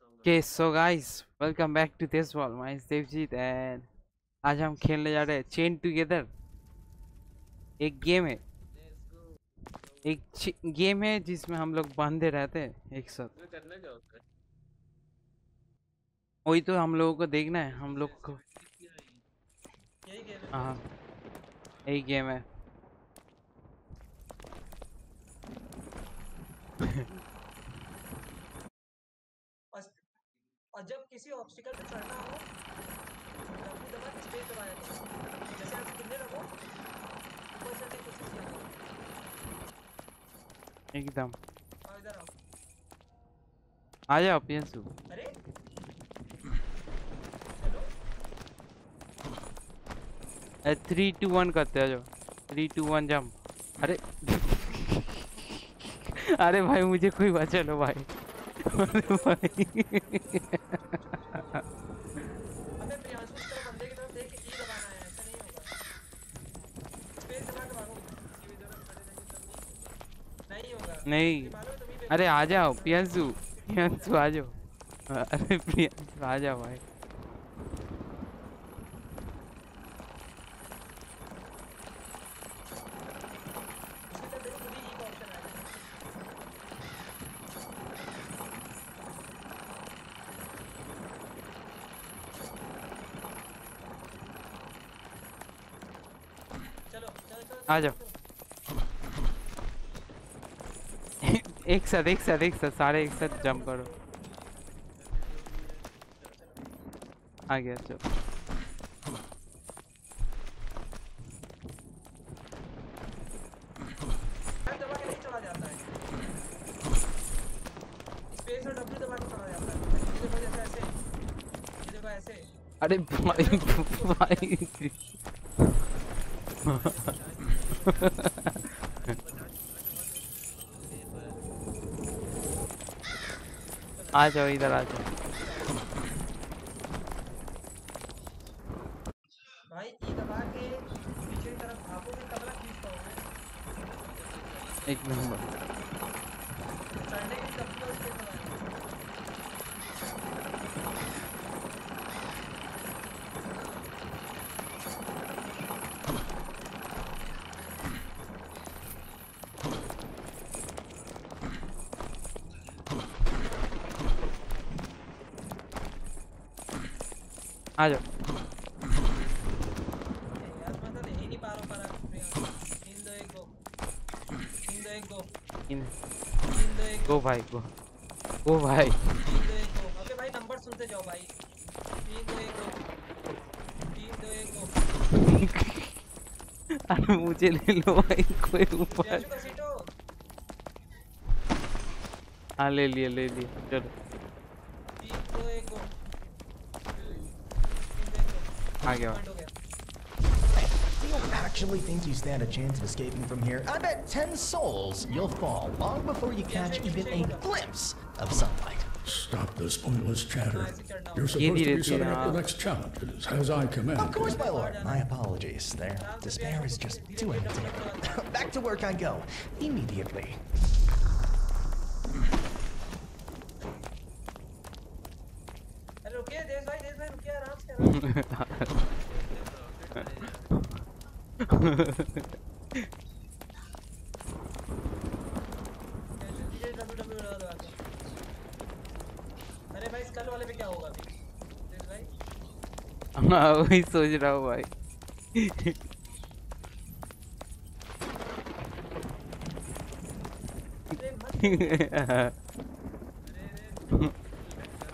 Okay, so guys, welcome back to this wall. My name is Devjit and आज हम खेलने जा रहे हैं चेन टुगेदर एक गेम है। एक गेम है जिसमें हम लोग बंधे रहते हैं एक साथ। करना क्या होता है? वही तो हम लोगों को देखना है। हम लोग को है। हाँ यही गेम है और और जब किसी ऑब्स्टिकल पे चढ़ना हो डब्ल्यू दबा स्पेस दबाया जैसे आप गिरने लगो ऊपर चढ़ने की कोशिश करो एकदम। इधर आओ। आ जाओ पियंसु अरे! हेलो थ्री टू वन करते हो जाओ। थ्री टू वन जंप अरे! अरे भाई मुझे कोई बचा लो भाई अरे भाई अबे प्रियांशु की तरफ़ बंदे की तरफ़ देख के ई दबाना है ऐसा नहीं होगा स्पेस दबा के भागो इसकी भी ज़रूरत पड़े नहीं। अरे आ जाओ पियंसु पियंसु आ जाओ। अरे पियंसु आ जाओ भाई। उसकी तरफ़ देखो खुद ही ई का ऑप्शन आएगा चलो चलो चलो आ जाओ एक साथ एक साथ एक साथ, सारे एक साथ जंप करो। आ गया, चलो। टाइम दबा के नहीं चला जाता है स्पेस और डब्ल्यू दबा के चला जाता है ये देखो जैसे ऐसे ये देखो ऐसे अरे भाई भाई आ जाओ इधर आ जाओ भाई ई दबा के पीछे की तरफ़ भागोगे तब ना खींच पाओगे एक नंबर चढ़ने के लिए डब्ल्यू और स्पेस दबाना आ जाओ। गो भाई, गो। गो भाई। ओके भाई नंबर सुनते जाओ भाई मुझे ले लो भाई, कोई ऊपर। हाँ ले लिए ले लिए, चलो। I go. Do you actually think you stand a chance of escaping from here? I bet 10 souls you'll fall long before you catch even a glimpse of sunlight. Stop this pointless chatter. You're supposed to be setting up the next challenges, as I command. Of course, my lord. My apologies. Their despair is just too intimidating. Back to work I go, immediately. हाँ वही सोच रहा हूँ भाई।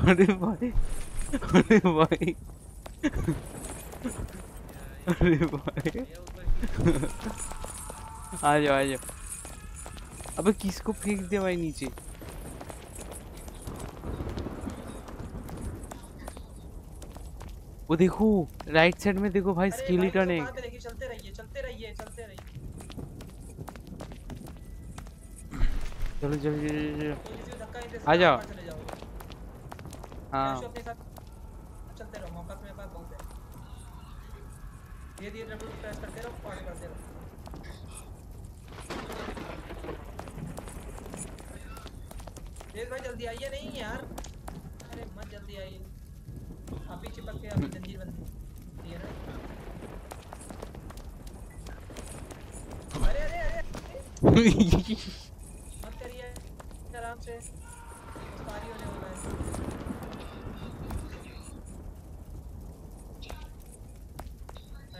अरे भाई अरे भाई। अरे भाई। आ जाओ आ जाओ। अबे किसको फेंक दिया भाई नीचे? वो देखो राइट साइड में देखो भाई स्केलेटन है चलते रहिए चलते रहिए चलते रहिए। चलो चलो चलो आ जाओ। हाँ प्रियांशु अपने साथ चलते रहो मौका तुम्हारे पास बहुत है धीरे धीरे जल्दी आइए नहीं यार? दिया ये आप बंद है मत करिए आराम से पारी होने वाला है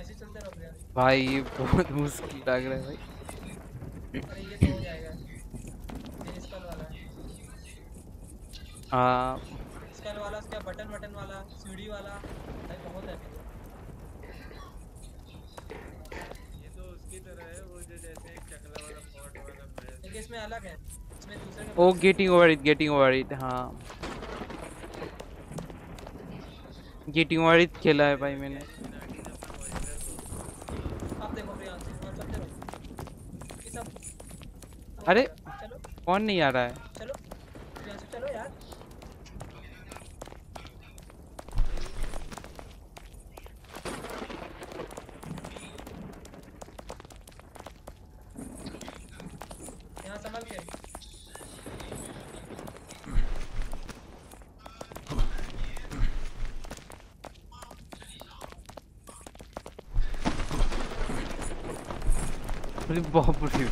ऐसे चलते रहो भैया भाई, ये बहुत मुश्किल लग रहा है भाई। हो। वाला उसका बटन बटन वाला सीढ़ी वाला भाई बहुत है ये तो उसकी तरह है वो जो जैसे एक चकला वाला पॉट वाला इसमें अलग है इसमें दूसरे ओ getting over it getting over it हाँ। गेटिंग ओवर इट खेला है भाई मैंने आप देखो प्रियांश और चलते रहो ये सब हो अरे कौन नहीं आ रहा है। चलो। चलो यार। बाप रे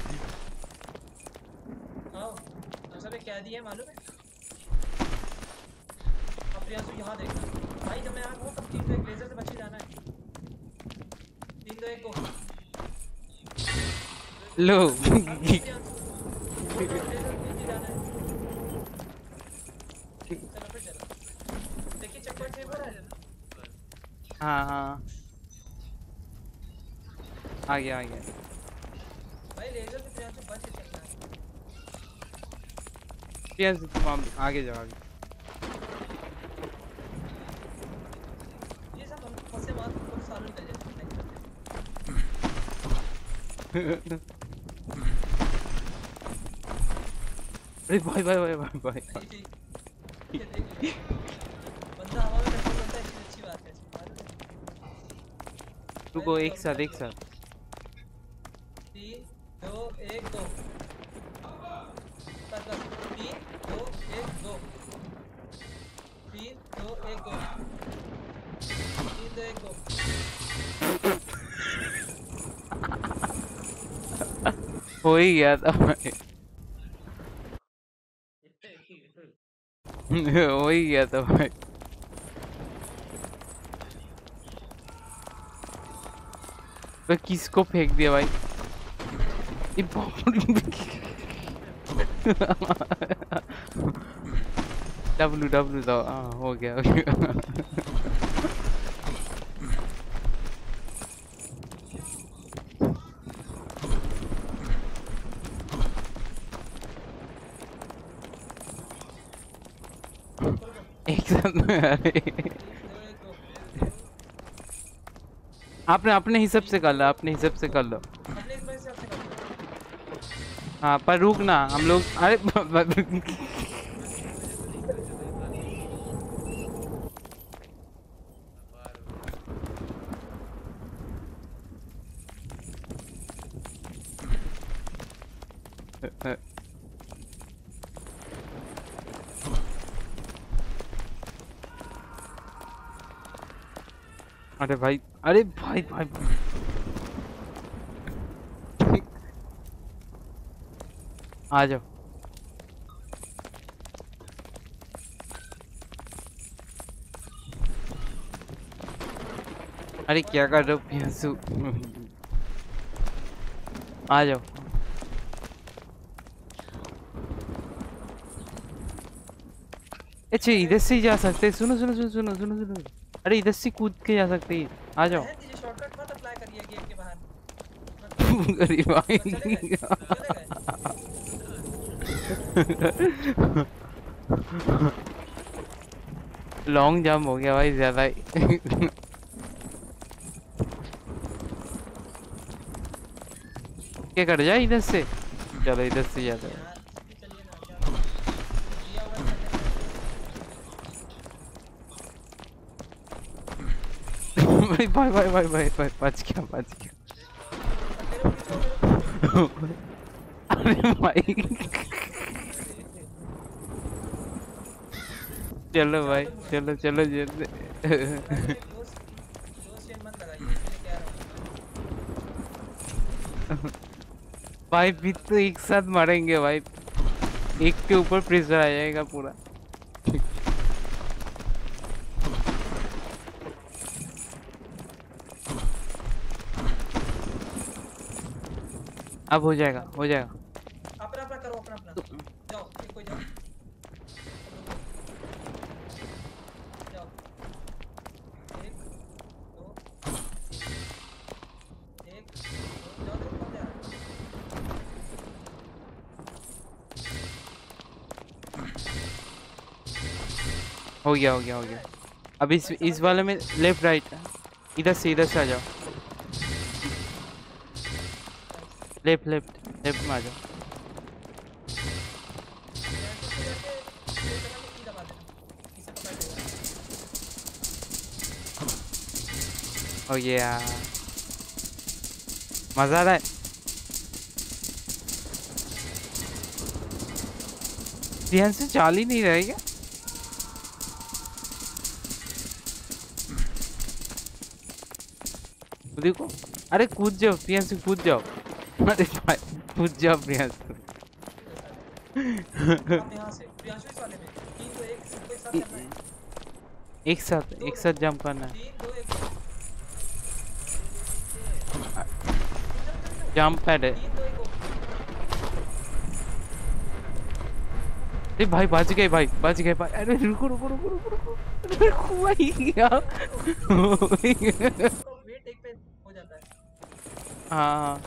आओ है मालूम है? अब प्रियांशु यहाँ देख। भाई जब मैं यहाँ कहूँ तब तीन दो एक लेजर से बच के। जाना है तीन दो एक को लो है। हो है हाँ हाँ। आ गया आ गया। भाई लेजर से प्रियांशु बच के चलना है। प्रियांश तुम आगे जाओ अरे भाई भाई भाई भाई भाई। बंदा हवा में है अच्छी बात है रुको, एक साथ एक साथ। तीन दो एक दो हो ही गया था हो ही गया था भाई मैं किसको फेंक दिया भाई? ये डब्लू डब्लू हाँ हो गया हो गया। एक साथ में आपने अपने हिसाब से कर लो, अपने हिसाब से कर लो। हाँ पर रुकना, हम लोग, अरे अरे भाई अरे भाई भाई, भाई। आ जाओ। अरे क्या कर रहे हो आ जाओ। अच्छा इधर से ही जा सकते सुनो सुनो सुनो सुनो सुनो सुनो। अरे इधर से कूद के जा सकते हैं। आ जाओ। शॉर्टकट मत अप्लाई करिए गेट के बाहर। अरे भाई। चले गए लॉन्ग जंप हो गया भाई ज़्यादा ही। क्या कर जाए इधर से? चलो इधर से जाता है यार चलिए ना क्या दिया हुआ है, भाई भाई भाई भाई भाई बच गया बच गया अरे भाई चलो भाई चलो चलो जल्दी भाई, फिर तो एक साथ मरेंगे भाई एक के ऊपर प्रेशर आ जाएगा पूरा. अब हो जाएगा हो जाएगा। अपना अपना करो अपना अपना। जाओ कोई जाओ। है। हो गया हो गया हो गया। अब इस इस वाले में लेफ़्ट राइट इधर से इधर से आ जाओ। लेफ़्ट लेफ़्ट लेफ़्ट में आ जाओ। ओ गया मज़ा आ रहा है। ध्यान से चाल ही नहीं रहे क्या? देखो। अरे, कूद जाओ अरे भाई कूद जाओ। What is my good job Priyansh एक साथ एक साथ जंप करना है। जंप पैड है। अरे भाई बच गए भाई बच गए भाई। अरे रुको रुको रुको रुको रुको। अरे हुआ ही क्या? हो जाता है हाँ।, हाँ।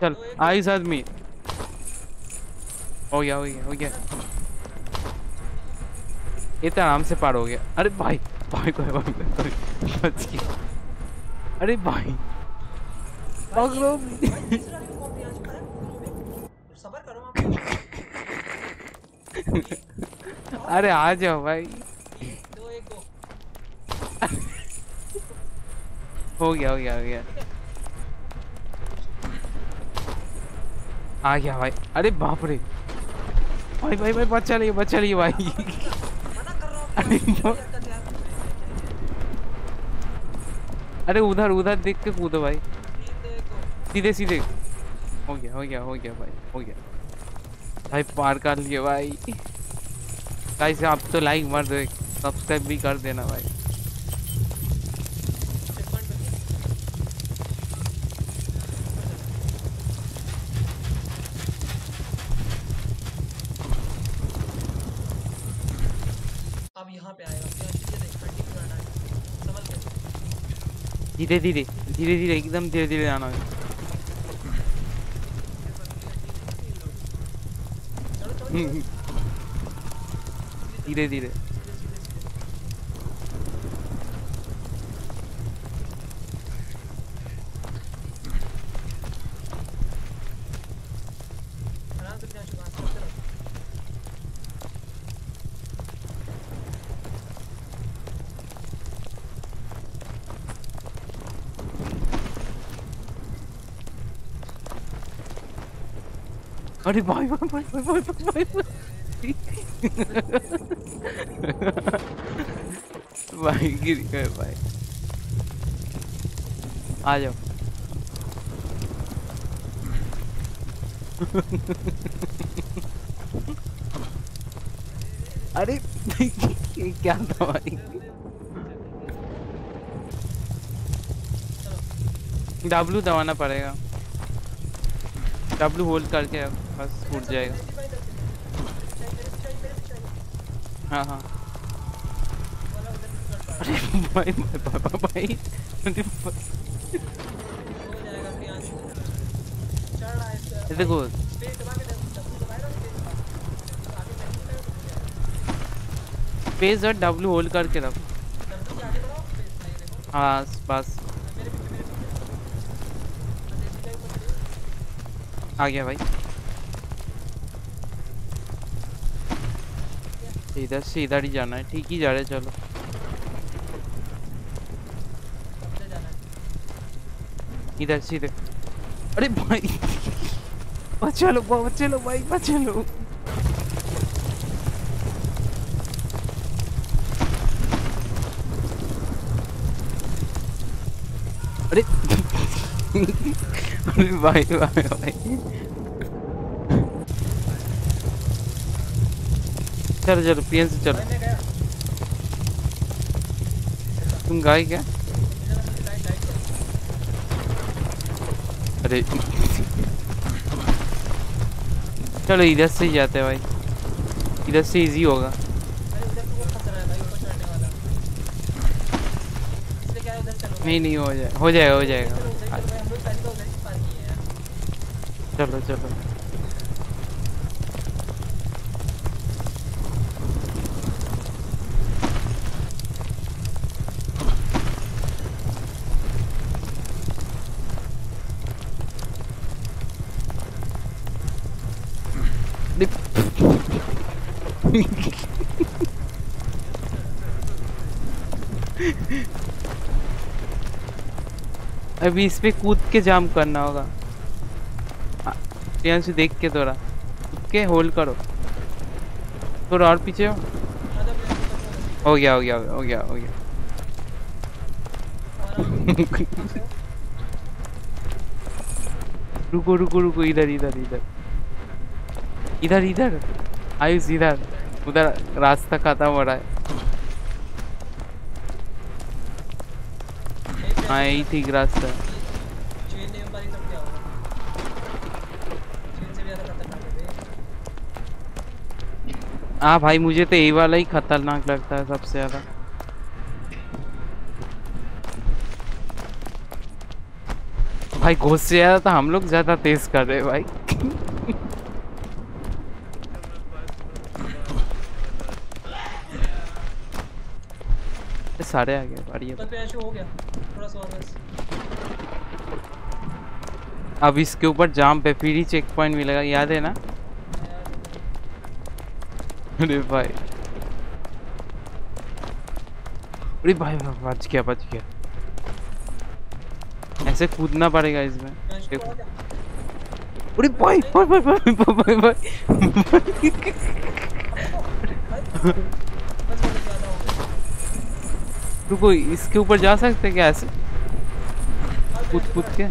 चल आई साथ में हो गया हो गया हो गया। इतना तो आराम से पार हो गया। अरे भाई भाई को भाई बच गया। अरे भाई। पकड़ो अरे आ जाओ भाई। हो गया हो गया हो गया। आ गया भाई। अरे बाप रे। भाई भाई भाई, बच्चा नहीं बच्चा नहीं भाई। अरे यार अरे उधर उधर देख के कूदो भाई। सीधे सीधे। हो गया हो गया हो गया भाई, हो गया। भाई, पार कर लिए भाई। गाइस आप तो लाइक मार दो सब्सक्राइब भी कर देना भाई चेक पॉइंट पे गया। अब यहाँ पे आएगा प्रियांशु ये देख कंटिन्यू करना है संभल के धीरे धीरे धीरे धीरे एकदम धीरे धीरे आना है। धीरे धीरे अरे भाई भाई भाई भाई भाई भाई, भाई, भाई, गिर गए भाई आ जाओ अरे क्या था भाई डब्लू दबाना पड़ेगा डब्लू होल्ड करके अब बस फूट जाएगा। हाँ हाँ। भाई भाई पापा भाई देखो। पेज और डब्ल्यू होल्ड करके रख। आस बस। आ गया भाई। सीधा सीधा ही जाना है। ठीक ही जा रहे चलो। इधर सीधे। अरे भाई। बच्चे लोग बच्चे लोग भाई बच्चे लोग अरे अरे भाई भाई भाई। चलो चलो, पीएन से चलो। तुम गाय क्या? अरे, चलो, इधर से ही जाते हैं भाई। इधर से इजी होगा। नहीं नहीं, हो जाए, हो जाएगा हो जाएगा। चलो चलो भाई हम लोग पहले तो उधर ही पार किए हैं चलो चलो अभी इस पे कूद के जाम करना होगा। हाँ, ध्यान से देख के थोड़ा कूद के होल्ड करो। थोड़ा और पीछे हो। हो गया हो गया हो गया हो गया रुको रुको रुको इधर इधर इधर इधर इधर आयुष इधर उधर रास्ता खत्म हो रहा है। हाँ यही ठीक रास्ता है। भाई, मुझे तो ये वाला ही खतरनाक लगता है सबसे ज़्यादा। भाई, घुस से ज़्यादा तो हम लोग ज़्यादा तेज कर रहे हैं भाई। सारे आ गए बढ़िया ऊपर पे हो गया थोड़ा सा बस। अब इसके ऊपर जाम पे फिर ही चेक पॉइंट मिलेगा याद है ना? अरे भाई। अरे भाई बच गया बच गया। ऐसे कूदना पड़ेगा इसमें। देखो। अरे भाई भाई भाई भाई भाई। भाई भाई बस बस ज़्यादा हो गया रुको, इसके ऊपर जा सकते क्या ऐसे? कूद कूद के?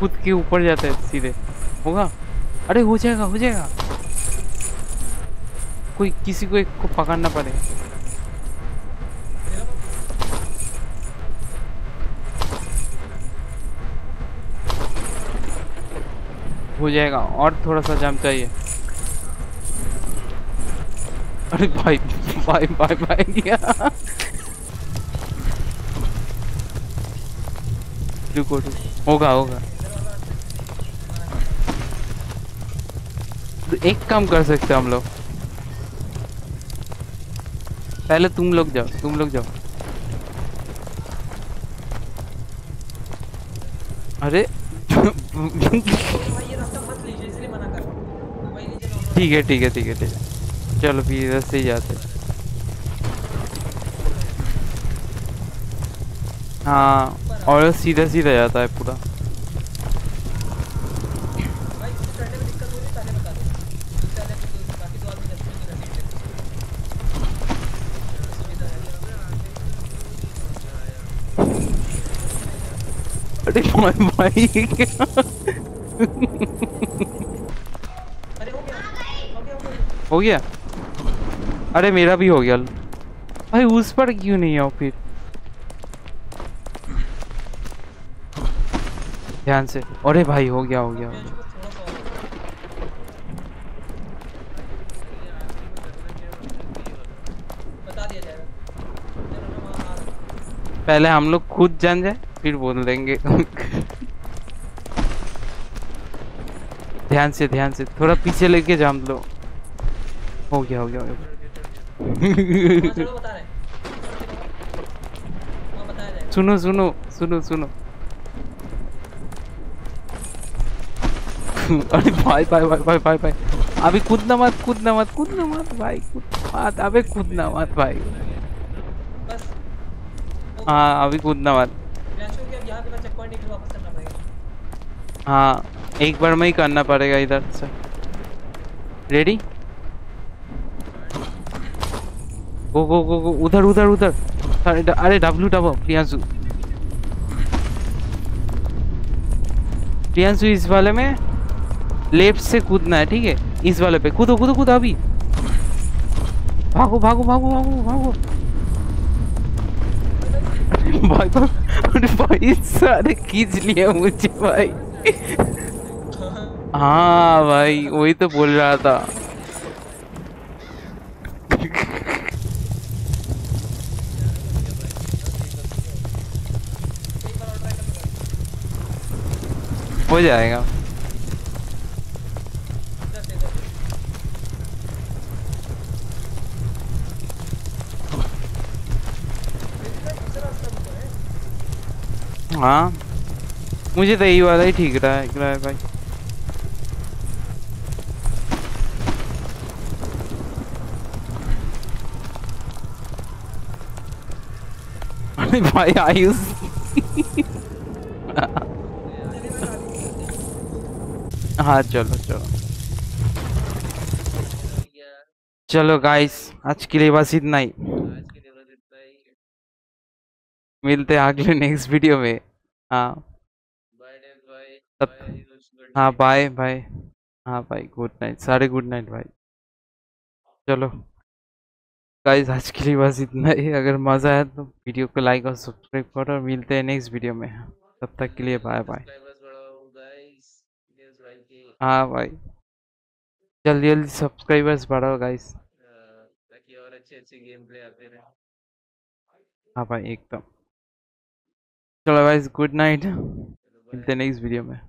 कूद के ऊपर जाते हैं सीधे। होगा? अरे, हो जाएगा हो जाएगा। कोई, किसी को एक को पकड़ना पड़ेगा हो जाएगा, और थोड़ा सा जाम चाहिए। अरे भाई भाई भाई भाई गया रुको होगा होगा। तो एक काम कर सकते हम लोग। पहले तुम लोग जाओ, तुम लोग जाओ। अरे, ठीक है ठीक है ठीक है ठीक है। चलो फिर इधर से ही जाते हाँ। और सीधा सीधा जाता है पूरा। अरे भाई क्या हो गया हो गया हो गया हो गया अरे मेरा भी हो गया। भाई, उस पर क्यों नहीं आओ फिर? ध्यान से। अरे भाई, हो गया हो गया हो गया। पहले हम लोग खुद जान जाए, फिर बोल देंगे। ध्यान से ध्यान से। थोड़ा पीछे लेके जाम लो। हो गया हो गया हो गया। सुनो सुनो सुनो सुनो। अरे भाई भाई भाई भाई भाई भाई। अभी कूदना मत कूदना मत कूदना मत, भाई, कूद मत, अबे कूदना मत, भाई। हाँ अभी कूदना मत। हाँ एक बार में ही करना पड़ेगा इधर से। रेडी गो गो गो गो उधर उधर उधर। अरे डब्लू डबो प्रियांशु। प्रियांशु, इस वाले में लेफ़्ट से कूदना है, ठीक है? इस वाले पे। कूदो कूदो कूदो, अभी। भागो भागो भागो भागो भागो। भाई अरे भाई, सारे खींच लिए मुझे, भाई। हाँ भाई, वही तो बोल रहा था। हो जाएगा। है। मुझे तो यही वाला ही ठीक रहा है रहा है भाई भाई, आयुष। हाँ चलो चलो। चलो गाइस आज के लिए बस इतना ही। मिलते हैं अगले नेक्स्ट वीडियो में। हाँ। हाँ बाय बाय हाँ भाई गुड नाइट सारे गुड नाइट भाई चलो। गाइस आज के लिए बस इतना ही। अगर मज़ा आया तो वीडियो को लाइक और सब्सक्राइब करो और मिलते हैं नेक्स्ट वीडियो में। तब तक के लिए बाय बाय सब्सक्राइबर्स बढ़ाओ गाइस डेज़ भाई के हाँ भाई। जल्दी जल्दी सब्सक्राइबर्स बढ़ाओ गाइस ताकि और अच्छे अच्छे गेम प्ले आते रहे हाँ भाई, एकदम। चलो गाइस गुड नाइट मिलते नेक्स्ट वीडियो में।